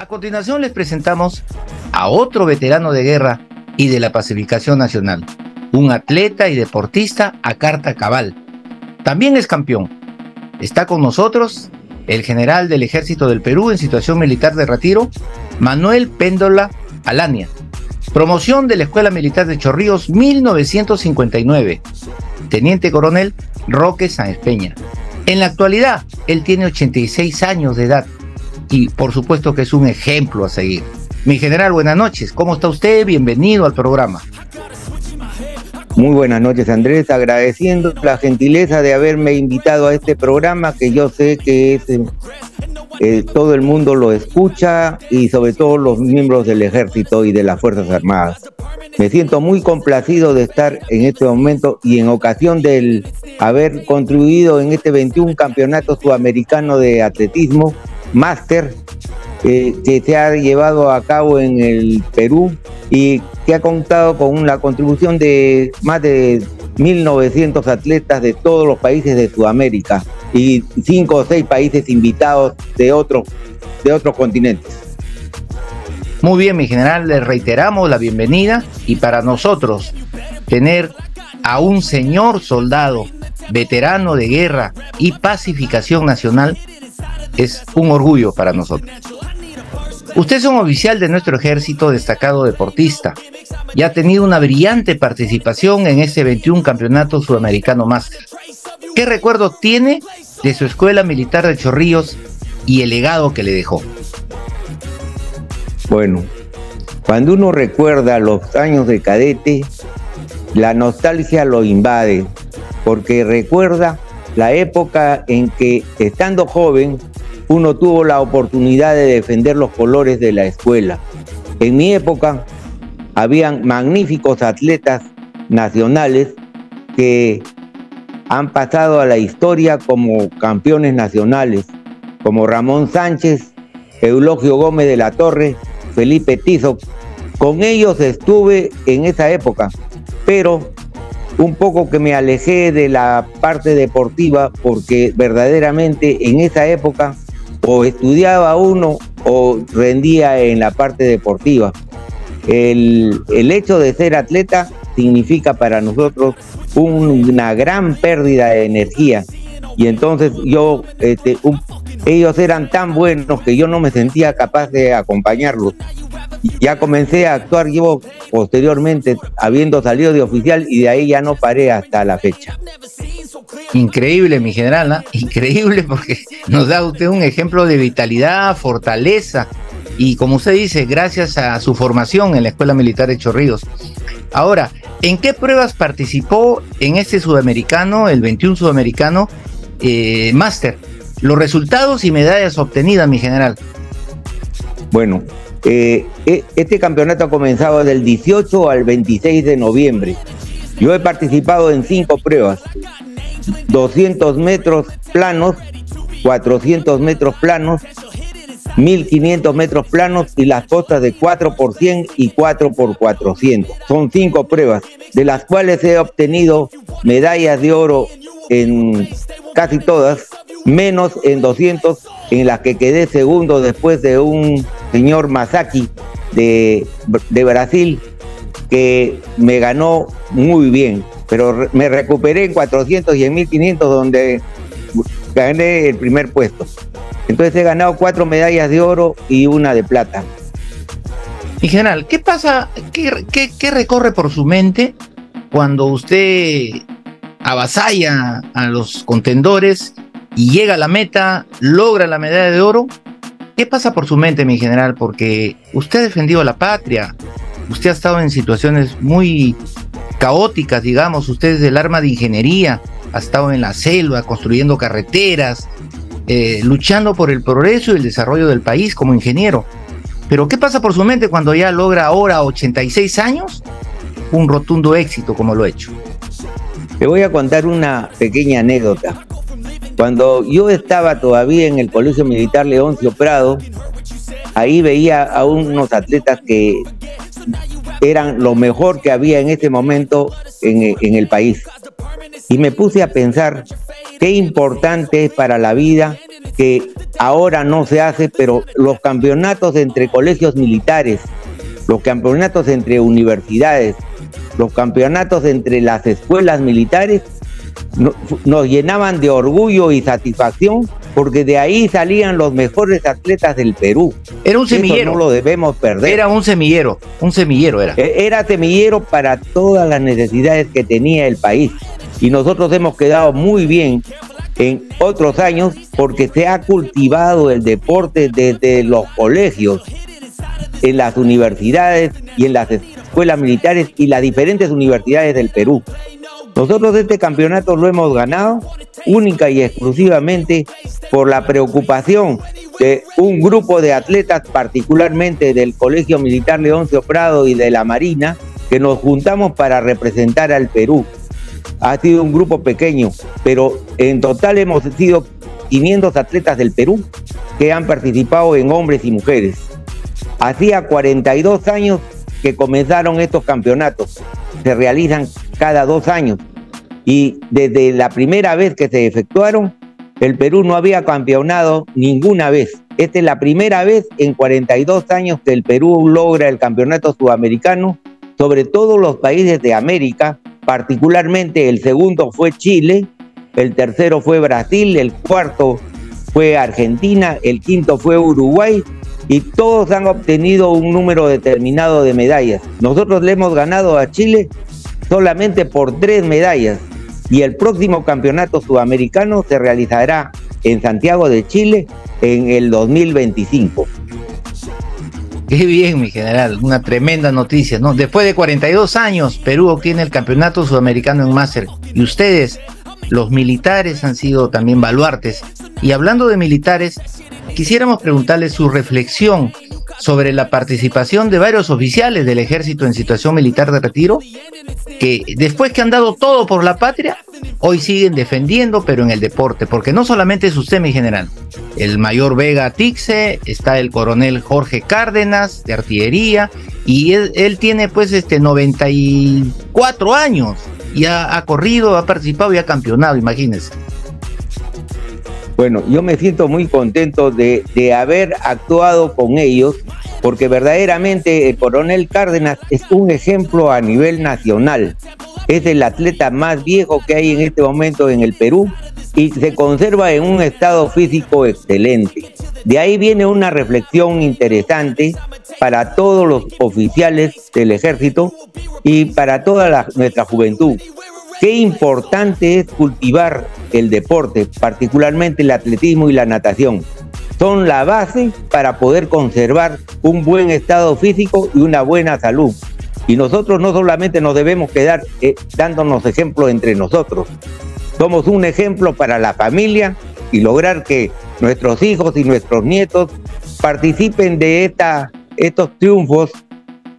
A continuación les presentamos a otro veterano de guerra y de la pacificación nacional, un atleta y deportista a carta cabal. También es campeón. Está con nosotros el general del Ejército del Perú en situación militar de retiro, Manuel Péndola Alania. Promoción de la Escuela Militar de Chorrillos 1959. Teniente Coronel Roque Sáenz Peña. En la actualidad, él tiene 86 años de edad y por supuesto que es un ejemplo a seguir. Mi general, buenas noches. ¿Cómo está usted? Bienvenido al programa. Muy buenas noches, Andrés. Agradeciendo la gentileza de haberme invitado a este programa que yo sé que es, eh, eh, todo el mundo lo escucha y sobre todo los miembros del ejército y de las Fuerzas Armadas. Me siento muy complacido de estar en este momento y en ocasión del haber contribuido en este 21 campeonato sudamericano de atletismo máster eh, que se ha llevado a cabo en el Perú y que ha contado con la contribución de más de 1.900 atletas de todos los países de Sudamérica y cinco o seis países invitados de otros de otros continentes. Muy bien, mi general, le reiteramos la bienvenida y para nosotros tener a un señor soldado, veterano de guerra y pacificación nacional, es un orgullo para nosotros. Usted es un oficial de nuestro ejército destacado deportista y ha tenido una brillante participación en este 21 Campeonato Sudamericano Máster. ¿Qué recuerdo tiene de su escuela militar de Chorrillos y el legado que le dejó? Bueno, cuando uno recuerda los años de cadete, la nostalgia lo invade, porque recuerda la época en que, estando joven, uno tuvo la oportunidad de defender los colores de la escuela. En mi época habían magníficos atletas nacionales que han pasado a la historia como campeones nacionales, como Ramón Sánchez, Eulogio Gómez de la Torre, Felipe Tizo. Con ellos estuve en esa época, pero un poco que me alejé de la parte deportiva porque verdaderamente en esa época o estudiaba uno o rendía en la parte deportiva. El, hecho de ser atleta significa para nosotros una gran pérdida de energía. Y entonces yo, este, ellos eran tan buenos que yo no me sentía capaz de acompañarlos. Ya comencé a actuar yo posteriormente, habiendo salido de oficial, y de ahí ya no paré hasta la fecha. Increíble, mi general, increíble porque nos da usted un ejemplo de vitalidad, fortaleza y como usted dice, gracias a su formación en la Escuela Militar de Chorrillos. Ahora, ¿en qué pruebas participó en este sudamericano, el 21 sudamericano eh, máster? Los resultados y medallas obtenidas, mi general. Bueno, eh, e, este campeonato ha comenzado del 18 al 26 de noviembre. Yo he participado en cinco pruebas. 200 metros planos, 400 metros planos, 1500 metros planos y las costas de 4 por 100 y 4 por 400. Son cinco pruebas, de las cuales he obtenido medallas de oro en casi todas, menos en 200, en las que quedé segundo después de un señor Masaki de, Brasil, que me ganó muy bien pero me recuperé en 400 y en 1500 donde gané el primer puesto. Entonces he ganado cuatro medallas de oro y una de plata. Y general, ¿qué pasa, qué, qué, recorre por su mente cuando usted avasalla a los contendores y llega a la meta, logra la medalla de oro? ¿Qué pasa por su mente, mi general? Porque usted ha defendido la patria, usted ha estado en situaciones muy caóticas, digamos, ustedes del arma de ingeniería, ha estado en la selva construyendo carreteras, eh, luchando por el progreso y el desarrollo del país como ingeniero. Pero ¿qué pasa por su mente cuando ya logra ahora 86 años un rotundo éxito como lo ha hecho? Te voy a contar una pequeña anécdota. Cuando yo estaba todavía en el Colegio Militar Leoncio Prado, ahí veía a unos atletas que eran lo mejor que había en ese momento en, el país. Y me puse a pensar qué importante es para la vida que ahora no se hace, pero los campeonatos entre colegios militares, los campeonatos entre universidades, los campeonatos entre las escuelas militares, nos llenaban de orgullo y satisfacción porque de ahí salían los mejores atletas del Perú. Era un semillero. no lo debemos perder. Era un semillero, un semillero era. E-, era semillero para todas las necesidades que tenía el país. Y nosotros hemos quedado muy bien en otros años porque se ha cultivado el deporte desde los colegios, en las universidades y en las escuelas militares y las diferentes universidades del Perú. Nosotros este campeonato lo hemos ganado única y exclusivamente por la preocupación de un grupo de atletas, particularmente del Colegio Militar Leoncio Prado y de la Marina, que nos juntamos para representar al Perú. Ha sido un grupo pequeño, pero en total hemos sido 500 atletas del Perú que han participado en hombres y mujeres. Hacía 42 años que comenzaron estos campeonatos. Se realizan cada dos años. Y desde la primera vez que se efectuaron, el Perú no había campeonado ninguna vez. Esta es la primera vez en 42 años que el Perú logra el campeonato sudamericano, sobre todos los países de América, particularmente el segundo fue Chile, el tercero fue Brasil, el cuarto fue Argentina, el quinto fue Uruguay y todos han obtenido un número determinado de medallas. Nosotros le hemos ganado a Chile solamente por tres medallas y el próximo campeonato sudamericano se realizará en Santiago de Chile en el 2025. Qué bien, mi general, una tremenda noticia, ¿no? Después de 42 años, Perú obtiene el campeonato sudamericano en máster y ustedes, los militares, han sido también baluartes. Y hablando de militares, quisiéramos preguntarles su reflexión sobre la participación de varios oficiales del ejército en situación militar de retiro, que después que han dado todo por la patria, hoy siguen defendiendo, pero en el deporte, porque no solamente es usted, mi general, el mayor Vega Tixe, está el coronel Jorge Cárdenas de artillería, y él, tiene pues este 94 años, y ha, ha corrido, ha participado y ha campeonado, imagínense. Bueno, yo me siento muy contento de, haber actuado con ellos, porque verdaderamente el coronel Cárdenas es un ejemplo a nivel nacional. Es el atleta más viejo que hay en este momento en el Perú y se conserva en un estado físico excelente. De ahí viene una reflexión interesante para todos los oficiales del ejército y para toda nuestra juventud. Qué importante es cultivar el deporte, particularmente el atletismo y la natación. Son la base para poder conservar un buen estado físico y una buena salud. Y nosotros no solamente nos debemos quedar eh, dándonos ejemplos entre nosotros, somos un ejemplo para la familia y lograr que nuestros hijos y nuestros nietos participen de esta, estos triunfos,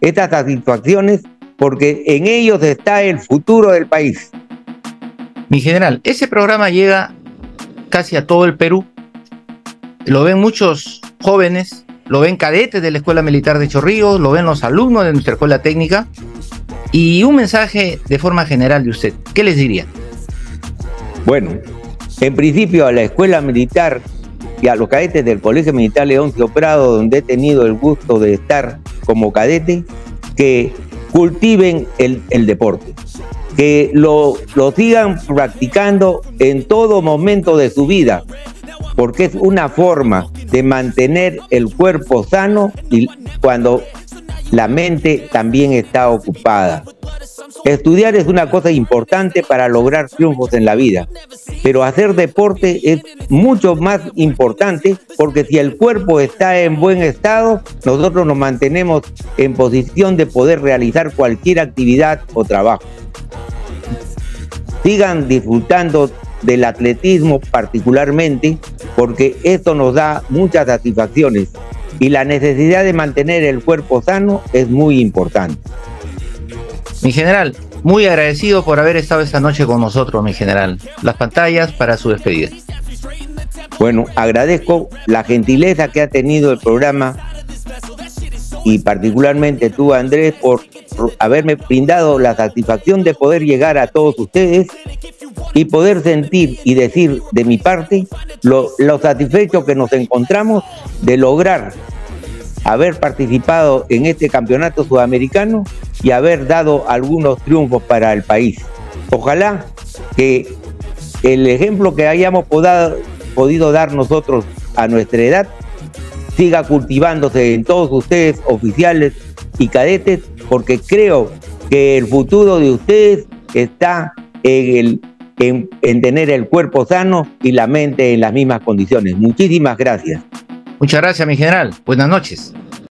estas satisfacciones porque en ellos está el futuro del país. Mi general, ese programa llega casi a todo el Perú. Lo ven muchos jóvenes, lo ven cadetes de la Escuela Militar de Chorrillos, lo ven los alumnos de nuestra escuela técnica. Y un mensaje de forma general de usted, ¿qué les diría? Bueno, en principio a la Escuela Militar y a los cadetes del Colegio Militar León Prado, donde he tenido el gusto de estar como cadete, que cultiven el, deporte, que lo, lo sigan practicando en todo momento de su vida, porque es una forma de mantener el cuerpo sano y cuando la mente también está ocupada. Estudiar es una cosa importante para lograr triunfos en la vida, pero hacer deporte es mucho más importante porque si el cuerpo está en buen estado, nosotros nos mantenemos en posición de poder realizar cualquier actividad o trabajo. Sigan disfrutando del atletismo particularmente porque esto nos da muchas satisfacciones y la necesidad de mantener el cuerpo sano es muy importante. Mi general, muy agradecido por haber estado esta noche con nosotros, mi general. Las pantallas para su despedida. Bueno, agradezco la gentileza que ha tenido el programa y particularmente tú, Andrés, por haberme brindado la satisfacción de poder llegar a todos ustedes y poder sentir y decir de mi parte lo, satisfecho que nos encontramos de lograr haber participado en este campeonato sudamericano y haber dado algunos triunfos para el país. Ojalá que el ejemplo que hayamos podido dar nosotros a nuestra edad siga cultivándose en todos ustedes, oficiales y cadetes, porque creo que el futuro de ustedes está en, el, en, en tener el cuerpo sano y la mente en las mismas condiciones. Muchísimas gracias. Muchas gracias, mi general. Buenas noches.